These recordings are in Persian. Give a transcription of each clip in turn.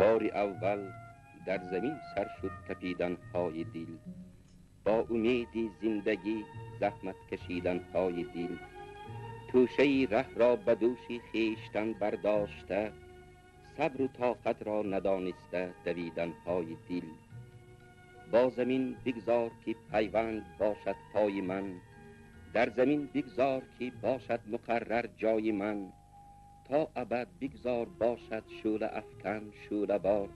بار اول در زمین سر شد تپیدن های دل با امیدی زندگی زحمت کشیدن های دل توشه ره را بدوشی خیشتن برداشته صبر و طاقت را ندانسته دویدن های دل با زمین بگذار که پیوند باشد پای من در زمین بگذار که باشد مقرر جای من. то абад бигзор бошад шӯла афкан шӯлабор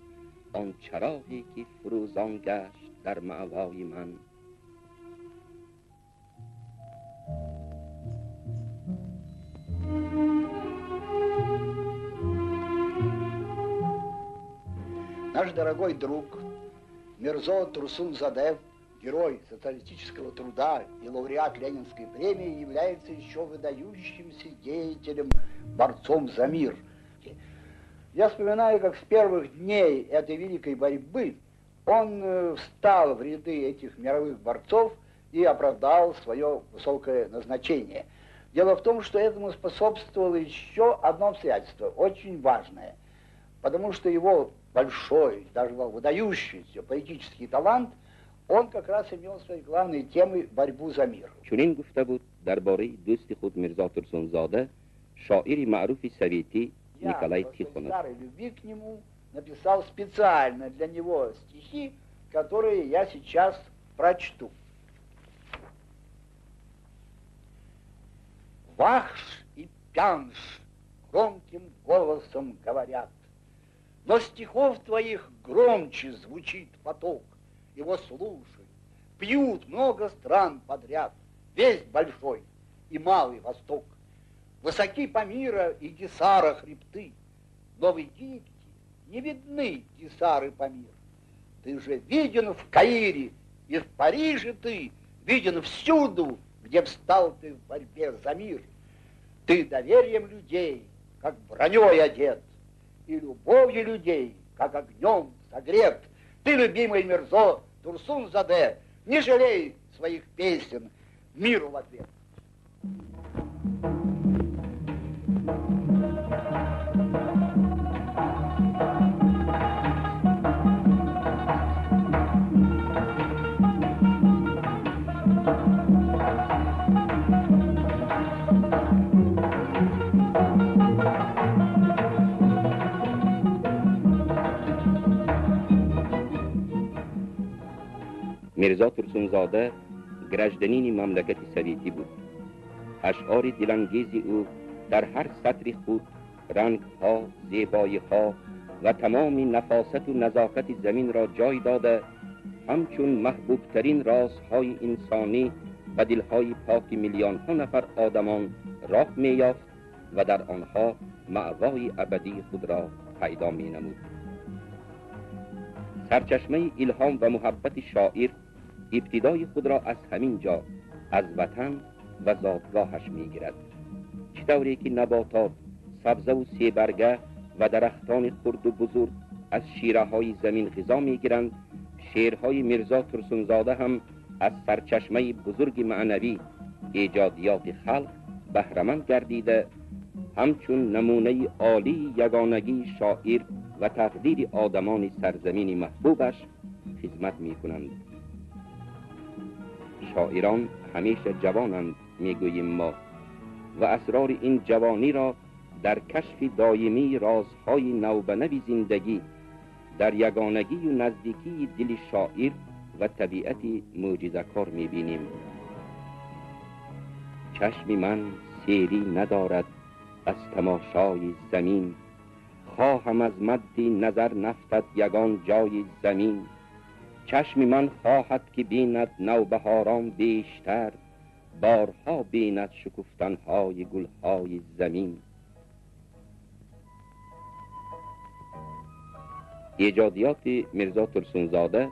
он чароғе ки фурӯзон гашт дар маъвои ман Наш дорогой друг Мирзо Турсунзаде, герой социалистического труда и лауреат Ленинской премии, является еще выдающимся деятелем борцом за мир. Я вспоминаю, как с первых дней этой великой борьбы он э, встал в ряды этих мировых борцов и оправдал свое высокое назначение. Дело в том, что этому способствовало еще одно обстоятельство, очень важное, потому что его большой, даже выдающийся поэтический талант, он как раз имел своей главной темой борьбу за мир. Чунин гуфта дарбори дар бораи худ Мирзо Турсунзода шаире Маруфи Совети Я, Николай Тихонов. старой любви к нему написал специально для него стихи, которые я сейчас прочту. Вахш и пянш громким голосом говорят, но стихов твоих громче звучит поток, его слушают, Пьют много стран подряд, весь большой и малый восток. Высоки Памира и Гесара хребты, но в Египте не видны Гесары Памир. Ты же виден в Каире, и в Париже ты виден всюду, где встал ты в борьбе за мир. Ты доверием людей, как броней одет, и любовью людей, как огнем согрет. Ты, любимый Мирзо, Турсун-Заде, не жалей своих песен миру в ответ. میرزا ترسونزاده گرجدنین مملکت سویتی بود. اشعار دلانگیزی او در هر سطر خود رنگ ها زیبایی ها و تمام نفاست و نزاکت زمین را جای داده همچون محبوب ترین های انسانی و دلهای پاک میلیون ها نفر آدمان راه می و در آنها معوای ابدی خود را پیدا می نمود سرچشمه الهام و محبت شاعر ابتدای خود را از همین جا از وطن و زادگاهش می‌گیرد چطوری که نباتات سبزه و سیبرگه و درختان خرد و بزرگ از شیره های زمین غذا می‌گیرند شعرهای مرزا ترسونزاده هم از سرچشمه بزرگ معنوی ایجادیات خلق بهرمند گردیده همچون نمونه عالی یگانگی شاعر و تقدیر آدمان سرزمین محبوبش خدمت می کنند. شاعران همیشه جوانند می‌گوییم ما. و اسرار این جوانی را در کشف دایمی رازهای نوبنوی زندگی در یگانگی و نزدیکی دل شاعر و طبیعت معجزه‌کار می‌بینیم. چشم من سیری ندارد از تماشای زمین خواهم از مدی نظر نفتد یگان جای زمین. چشم من خواهد که بیند نوبهاران بیشتر بارها بیند شکفتنهای گلهای زمین. ایجادیات مرزا ترسونزاده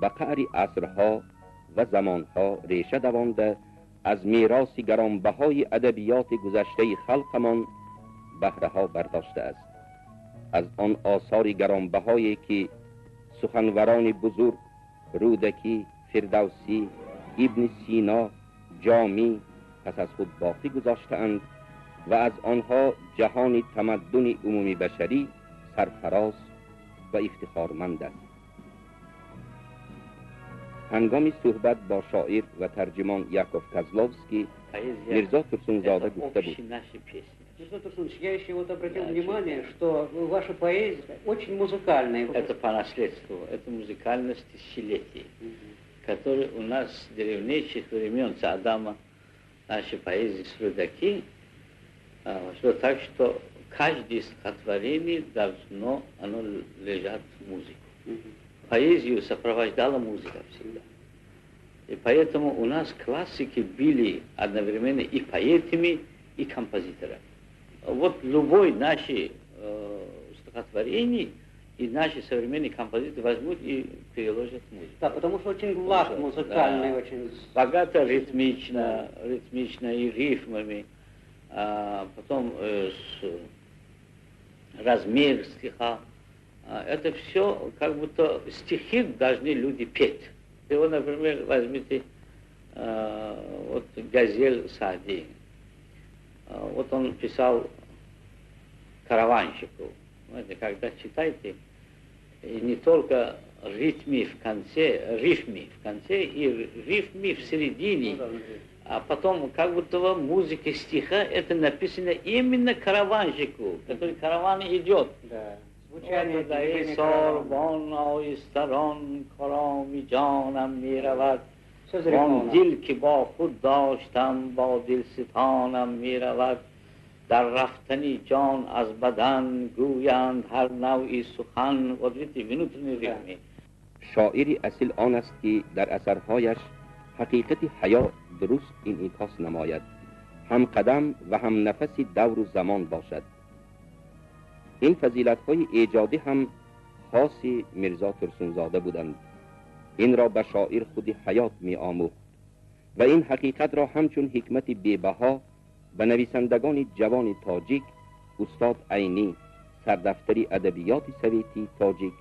به قعر عصرها و زمانها ریشه دوانده از میراث گرانبهای ادبیات گذشته خلقمان بهره ها برداشته است. از آن آثار گرانبهایی که سخنوران بزرگ رودکی فردوسی ابن سینا جامی پس از خود باقی گذاشتند و از آنها جهانی تمدن عمومی بشری سرفراز و افتخارمند است. هنگامی صحبت با شاعر و ترجمان یاکوف کزلوفسکی میرزا ترسونزاده گفته بود. Мирза Турсунович, я еще вот обратил внимание, что ваша поэзия очень музыкальная. Это по наследству, это музыкальность тысячелетий, которая у нас с древнейших времен Адама, нашей поэзии Срудаки, что так, что каждое стихотворение должно оно лежать в музыку. Поэзию сопровождала музыка всегда. И поэтому у нас классики были одновременно и поэтами, и композиторами. Вот любой наши э, стихотворение и наши современные композиторы возьмут и переложат музыку. Да, потому что очень лад музыкальный, да. очень... Богато ритмично, ритмично и рифмами. А потом э, с, размер стиха. А, это все как будто стихи должны люди петь. Вот, например, возьмите э, вот Газель Сади. А, вот он писал караванщику. Знаете, когда читаете, и не только ритми в конце, рифми в конце и рифми в середине, а потом как будто бы музыке стиха это написано именно караванщику, который караван идет. Звучание да, и сорбон, ой, сторон, кором, и джанам, мировать. آن دل که با خود داشتم با دل ستانم می رود در رفتنی جان از بدن گویند هر نوعی سخن. و ریتمی شاعری اصیل آن است که در اثرهایش حقیقت حیات درست این ایکاس نماید. هم قدم و هم نفسی دور و زمان باشد. این فضیلت های ایجادی هم خاص مرزا ترسونزاده بودند. این را به شاعر خود حیات می آموخت. و این حقیقت را همچون حکمت بیبها به نویسندگان جوان تاجیک استاد عینی سردفتری ادبیات سویتی تاجیک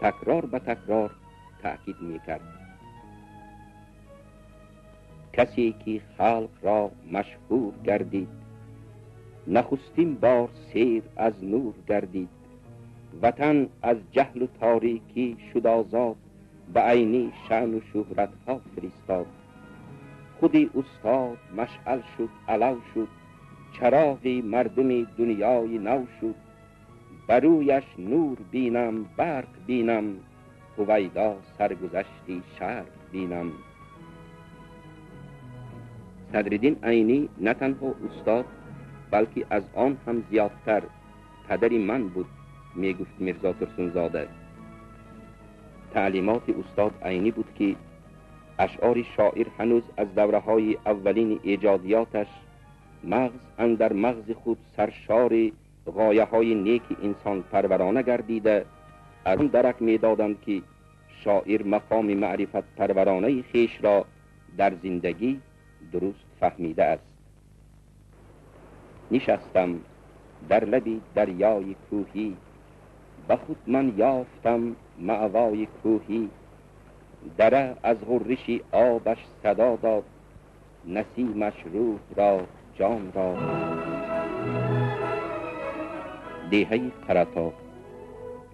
تکرار به تکرار تأکید می کرد. کسی که خلق را مشهور گردید نخستین بار سیر از نور گردید. وطن از جهل و تاریکی شد آزاد به عینی شن و شهرت ها فرستاد. خودی استاد مشعل شد علو شد چراغی مردم دنیای نو شد. برویش نور بینم برق بینم هویدا سرگذشتی شرق بینم. صدردین عینی نه تنها استاد بلکه از آن هم زیادتر پدری من بود می‌گفت میرزا ترسونزاده تعلیمات استاد عینی بود که اشعار شاعر هنوز از دوره های اولین ایجادیاتش مغز اندر مغز خود سرشار غایه های نیک انسان پرورانه گردیده. از اون درک می‌دادند که شاعر مقام معرفت پرورانه خیش را در زندگی درست فهمیده است. نشستم در لبی دریای کوهی. و خود من یافتم معوای کوهی. دره از غرشی آبش صدا داد نسیمش روح را جان را. دیهه قرطا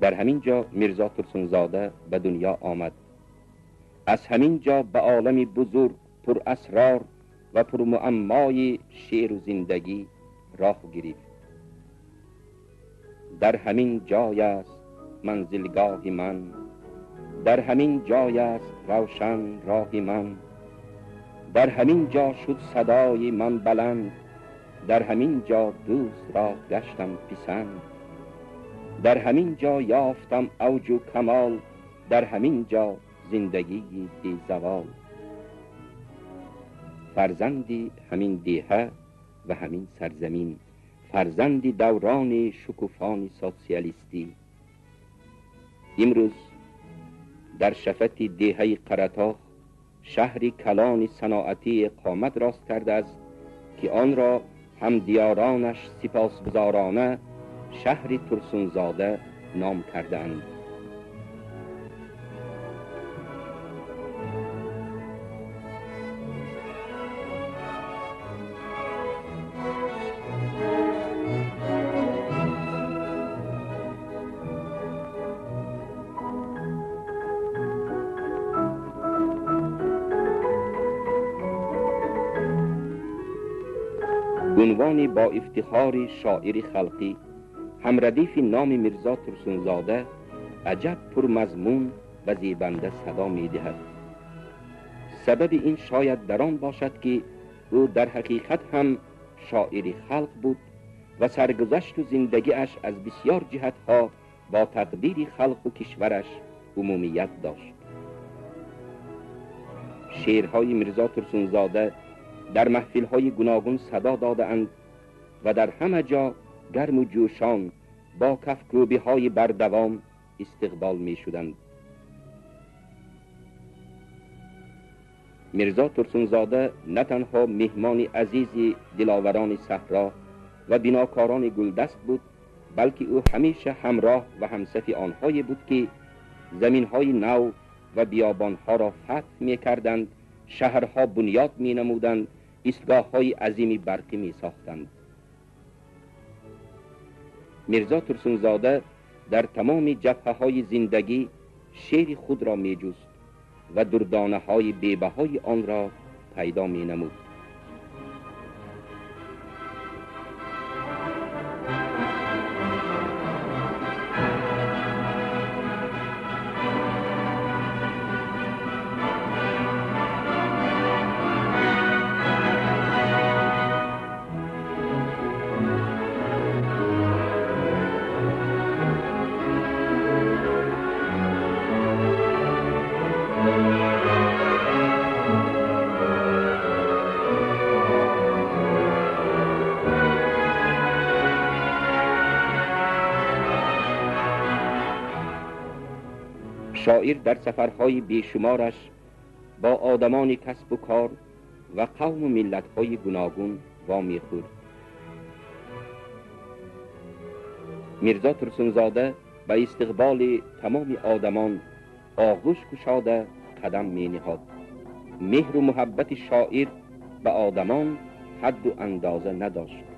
در همین جا میرزا ترسونزاده به دنیا آمد. از همین جا به عالمی بزرگ پر اسرار و پر معمای شعر و زندگی راه گرفت. در همین جای است منزلگاه من. در همین جای است روشن راه من. در همین جا شد صدای من بلند. در همین جا دوست را گشتم پسند. در همین جا یافتم اوج و کمال. در همین جا زندگی دی زوال. فرزندی همین دیه و همین سرزمین. فرزندی دوران شکوفان سوسیالیستی. امروز در شفت دیهی قرطاخ شهری کلان صناعتی اقامت راست کرده است که آن را هم دیارانش سپاسگزارانه شهری ترسونزاده نام کردند با افتخار شاعر خلقی همردیف نام میرزا ترسونزاده عجب پر مضمون و زیبنده صدا می دهد سبب این شاید در آن باشد که او در حقیقت هم شاعر خلق بود و سرگذشت و زندگیش از بسیار جهتها با تقدیر خلق و کشورش عمومیت داشت. شعرهای میرزا ترسونزاده در محفلهای گوناگون صدا دادهاند. و در همه جا گرم و جوشان با کفکوبی های بردوام استقبال می شدند میرزا ترسونزاده نه تنها مهمان عزیزی دلاوران صحرا و بناکاران گلدست بود بلکه او همیشه همراه و همسفی آنهایی بود که زمین های نو و بیابان ها را فتح می کردند شهرها بنیاد می نمودند ایستگاه های عظیمی برقی می ساختند میرزا ترسونزاده در تمام جبهه های زندگی شعر خود را می و دردانه های بیبه های آن را پیدا می نمود شاعر در سفرهای بیشمارش با آدمان کسب و کار و قوم و ملتهای گوناگون وامی خورد میرزا ترسونزاده به استقبال تمام آدمان آغوش کشاده قدم می نهاد مهر و محبت شاعر به آدمان حد و اندازه نداشت.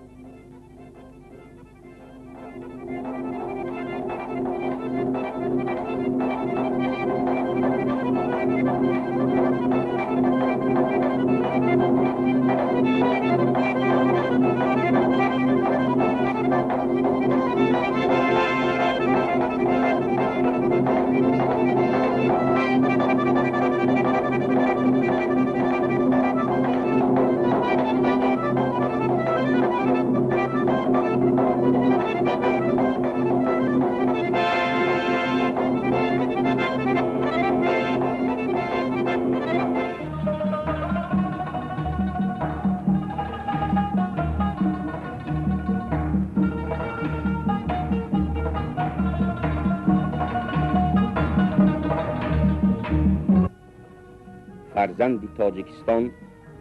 فرزند تاجیکستان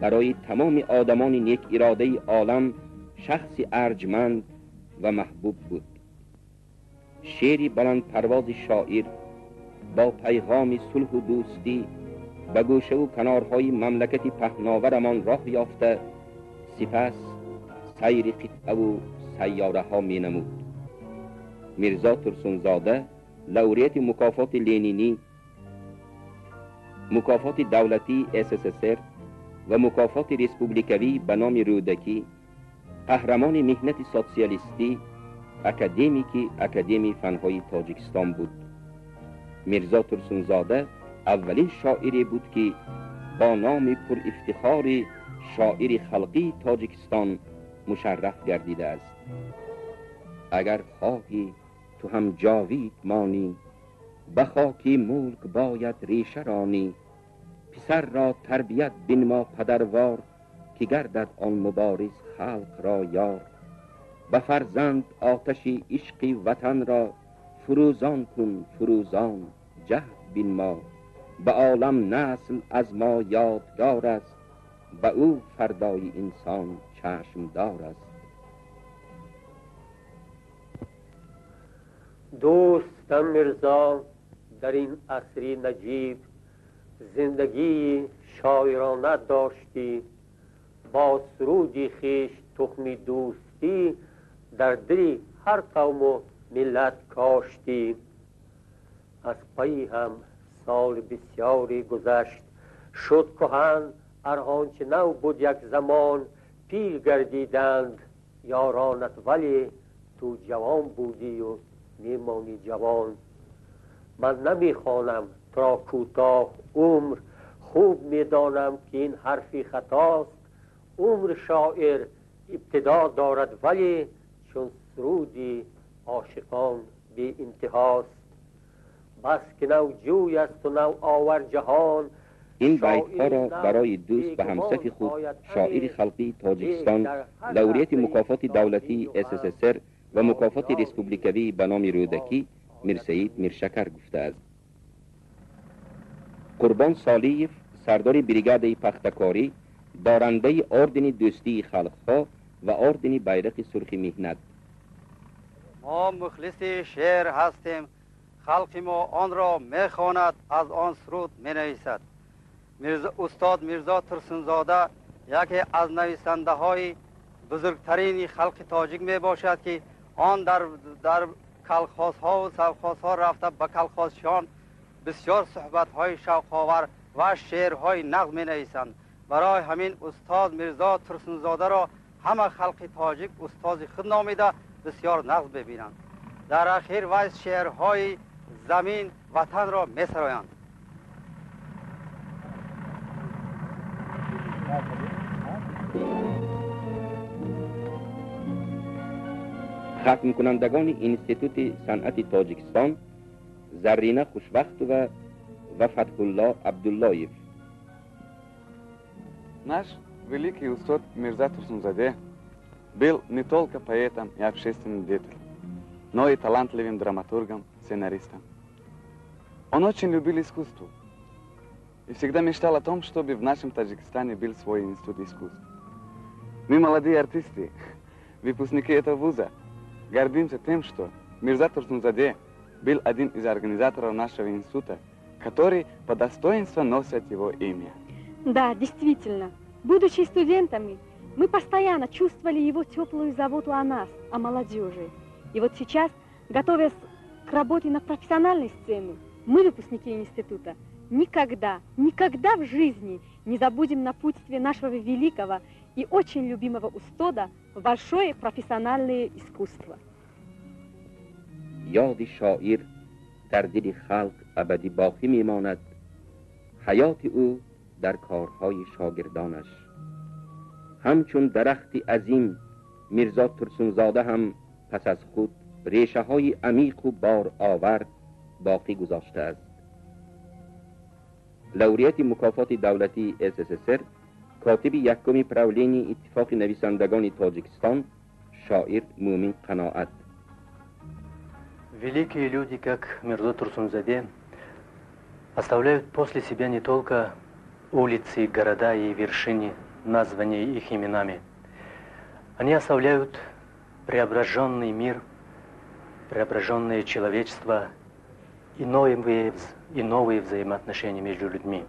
برای تمام آدمان نیک اراده عالم شخصی ارجمند و محبوب بود. شعری بلند پرواز شاعر با پیغام صلح و دوستی به گوشه و کنارهای مملکت پهناورمان راه یافته سپس سیر قطعه و سیاره ها می نمود میرزا ترسونزاده لوریت مکافات لینینی مکافات دولتی СССР و مکافات ریسپوبلیکوی به نام رودکی قهرمان مهنت سوسیالیستی اکادمیکی اکادمی فنهای تاجیکستان بود. میرزا ترسونزاده اولین شاعری بود که با نام پر افتخار شاعر خلقی تاجیکستان مشرف گردیده است. اگر خواهی تو هم جاوید مانی به خاکی ملک باید ریشه رانی پسر را تربیت ما پدروار که گردد آن مبارز خلق را یار. به فرزند آتشی عشقی وطن را فروزان کن فروزان جهد بین ما. به عالم نسل از ما یادگار است به او فردای انسان چشمدار است. دوستم مرزا در این عصری نجیب زندگی شاعرانه داشتی با سرودی خیش تخمی دوستی در دلی هر قوم و ملت کاشتی. از پایی هم سال بسیاری گذشت شد کهن هر آنچه نو بود یک زمان پیل گردیدند یارانت ولی تو جوان بودی و میمانی جوان. من نمی‌خوانم تو را کوتاه عمر خوب می‌دانم که این حرفی خطاست. عمر شاعر ابتدا دارد ولی چون سرودی عاشقان بی انتهاست. بس که نو جوی است و نو آور جهان. این بیت را برای دوست و همصف خود شاعر خلقی تاجیکستان لوریت مکافات دولتی СССР و مکافات ریسپوبلیکوی به نام رودکی می‌رسید میرشکر گفته است. قربان سالیف سردار بریگاد پختکاری دارنده اردن دوستی خلقها و اردن بیرق سرخ مهنت. ما مخلص شعر هستیم. خلق ما آن را می‌خواند از آن سرود می‌نویسد. میرزا استاد میرزا ترسنزاده یکی از نویسنده های بزرگترین خلق تاجیک می باشد که آن در, در калхозҳову совхозҳо рафта ба калхозшиён бисёр суҳбатҳои шавқовар ва шеърҳои нағз менависанд барои ҳамин устоз мирзо турсунзодаро ҳама халқи тоҷик устози худ номида бисёр нағз бибинанд дар ахир вай шеърҳои замин ватанро месароянд ختم کنندگان اینستیتوت صنعت تاجیکستان زرینه خوشبخت و و فتح الله Abdullayev. Наш великий устод Мирза Турсунзаде был не только поэтом и общественным деятелем, но и талантливым драматургом, сценаристом. Он очень любил искусство и всегда мечтал о том, чтобы в нашем Таджикистане был свой институт искусств. Мы, молодые артисты, выпускники этого вуза, гордимся тем, что Мирза Турсунзаде был один из организаторов нашего института, который по достоинству носит его имя. Да, действительно. Будучи студентами, мы постоянно чувствовали его теплую заботу о нас, о молодежи. И вот сейчас, готовясь к работе на профессиональной сцене, мы, выпускники института, никогда, никогда в жизни не забудем напутствие нашего великого и очень любимого устода в большое профессиональное искусство. یاد شاعر در دل خلق ابدی باقی میماند حیات او در کارهای شاگردانش همچون درختی عظیم میرزا ترسونزاده هم پس از خود ریشه های عمیق و بار آور باقی گذاشته است لوریت مکافات دولتی SSSR kotibi yakumi правления ittifoqi нависандагони Тоджикистон шоир Мумин Канаат. Великие люди, как Мирзо Турсунзаде, оставляют после себя не только улицы, города и вершины, названные их именами. Они оставляют преображенный мир, преображенное человечество и новые, и новые взаимоотношения между людьми.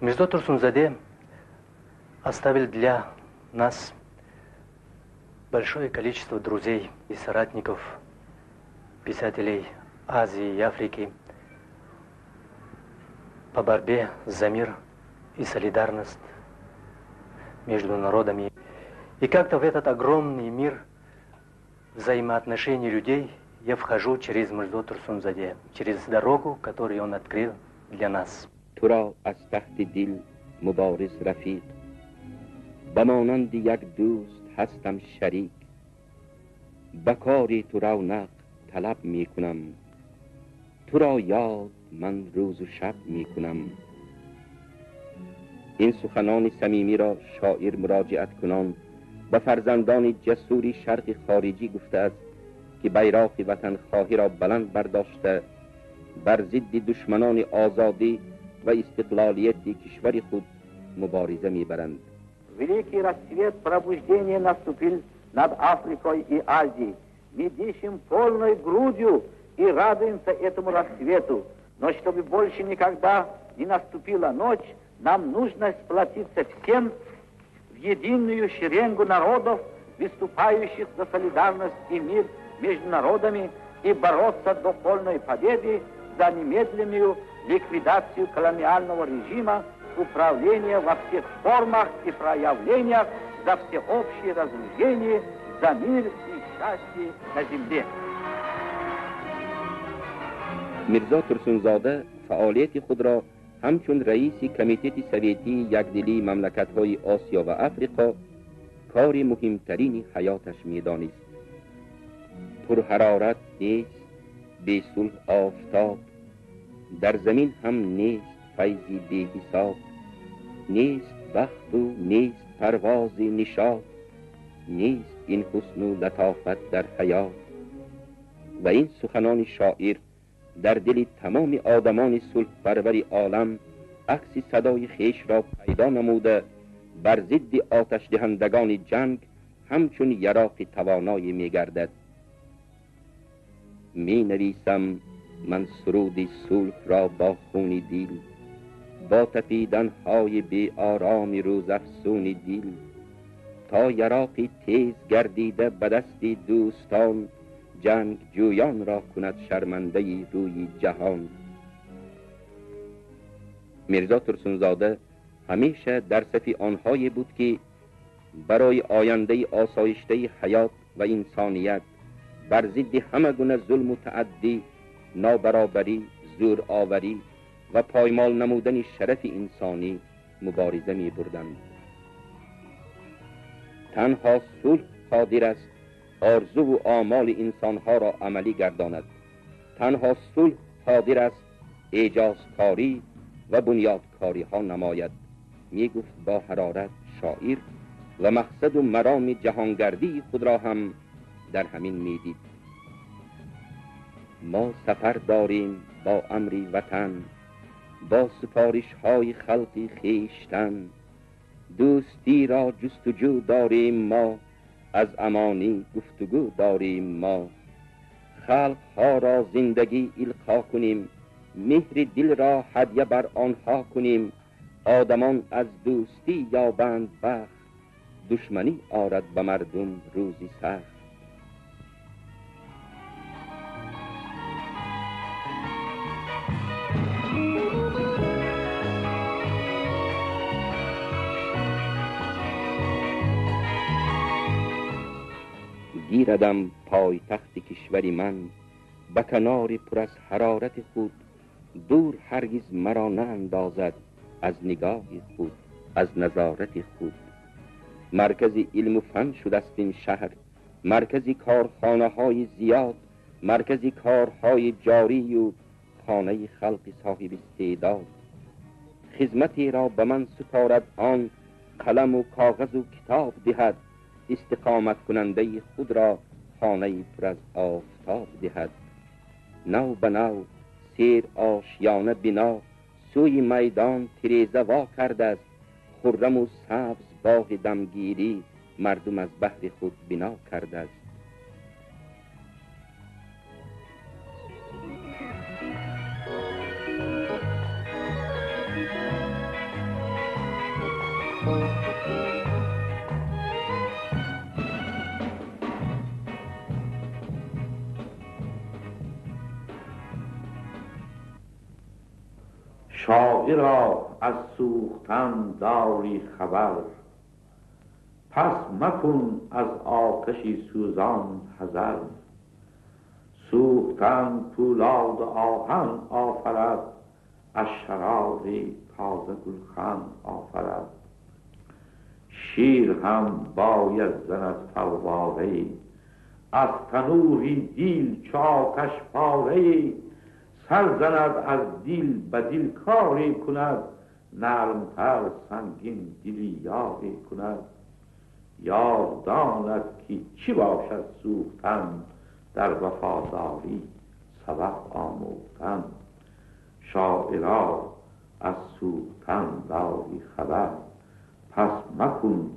Мирзо Турсунзаде оставил для нас большое количество друзей и соратников, писателей Азии и Африки по борьбе за мир и солидарность между народами. И как-то в этот огромный мир взаимоотношений людей я вхожу через Мирзо Турсунзаде, через дорогу, которую он открыл для нас. تو را از تخت دل مبارز رفیق. به یک دوست هستم شریک. به کاری تو رونق طلب می کنم. تو را یاد من روز و شب می کنم. این سخنان صمیمی را شاعر مراجعت کنان به فرزندان جسوری شرق خارجی گفته است که بیراق وطن خواهی را بلند برداشته بر ضد دشمنان آزادی و استقلالیت کشور خود مبارزه میبرند Великий расцвет пробуждения наступил над Африкой и Азией. Мы дышим полной грудью и радуемся этому рассвету. Но чтобы больше никогда не наступила ночь, нам нужно сплотиться всем в единую шеренгу народов, выступающих за солидарность и мир между народами и бороться до полной победы за немедленную ликвидацию колониального режима, управления во всех формах и проявлениях, за всеобщее размножение, за мир и счастье на земле. мирзо турсунзода фаъолияти худро ҳамчун раиси комитети советии якдилии мамлакатҳои осиё ва африқо кори муҳимтарини ҳаёташ медонист пурҳарорат нест به صلح آفتاب در زمین هم نیست فیضی بی حساب. نیست وقت و نیست پرواز نشاط نیست این حسن و لطافت در حیات. و این سخنان شاعر در دل تمام آدمان صلح پرور عالم عکس صدای خیش را پیدا نموده بر ضد آتش دهندگان جنگ همچون یراق توانایی می گردد می نویسم من سرود صلح را با خون دیل. با تپیدن های بی آرام روز افسون دیل. تا یراقی تیز گردیده به دست دوستان جنگ جویان را کند شرمنده روی جهان. میرزا ترسونزاده همیشه در صفی آنهایی بود که برای آینده آسایشته حیات و انسانیت بر ضد همه گونه ظلم و تعدی نابرابری زور آوری و پایمال نمودن شرف انسانی مبارزه می بردند. تنها صلح قادر است آرزو و آمال انسانها را عملی گرداند. تنها صلح قادر است اعجاز کاری و بنیادکاری ها نماید. می گفت با حرارت شاعر و مقصد و مرام جهانگردی خود را هم در همین می‌دید ما سفر داریم با امری وطن با سفارش های خلقی خیشتن. دوستی را جستجو داریم ما از امانی گفتگو داریم ما. خلق ها را زندگی القا کنیم مهر دل را هدیه بر آنها کنیم. آدمان از دوستی یابند بخت دشمنی آرد به مردم روزی سخت. گیردم پای تخت کشوری من به کنار پر از حرارت خود دور هرگز مرا نه اندازد از نگاه خود از نظارت خود. مرکز علم و فن شده است این شهر مرکزی کارخانه های زیاد مرکزی کارهای جاری و خانه خلق صاحب استعداد. خدمتی را به من سپارد آن قلم و کاغذ و کتاب دهد. استقامت کننده خود را خانه پر از آفتاب دهد. نو به نو سیر آشیانه بنا سوی میدان تریزه وا کرده است. خرم و سبز باغ دمگیری مردم از بحر خود بنا کرده است. شاعرا از سوختن داری خبر. پس مکن از آتشی سوزان حذر. سوختن پولاد آهن آفرد از شراری تازه گلخن آفرد. شیر هم باید زند فواره از تنوری دیل چاکش پاره. سر زند از دیل به دیل کاری کند نرمتر سنگین دلی یاری کند. یار داند که چی باشد سوختن در وفاداری سبق آموختن. شاعرا از سوختن داری خبر پس مکن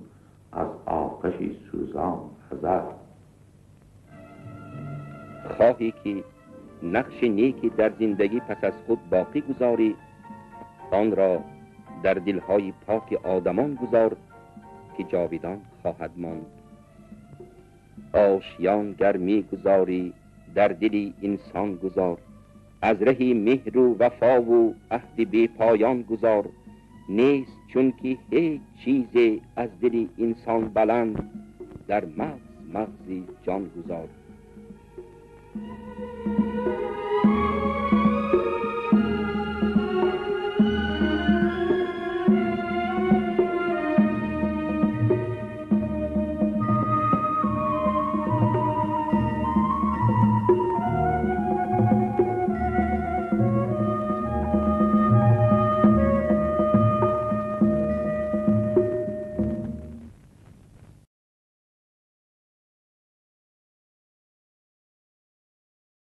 از آتشی سوزان حذر. خواهی که نقش نیکی در زندگی پس از خود باقی گذاری. آن را در دلهای پاک آدمان گذار که جاویدان خواهد ماند. آشیان گر گذاری در دلی انسان گذار. از رهی مهر و وفا و عهد بی پایان گذار. نیست چون که هیچ چیز از دل انسان بلند در مغز مغزی جان گذار.